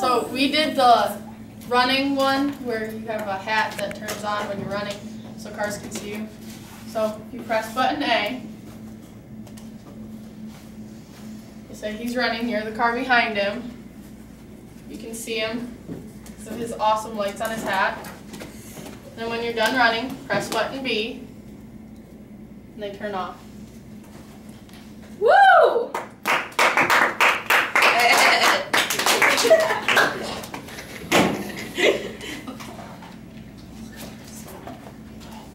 So we did the running one where you have a hat that turns on when you're running so cars can see you. So you press button A. You say he's running, you're the car behind him. You can see him. So his awesome lights on his hat. Then when you're done running, press button B. And they turn off.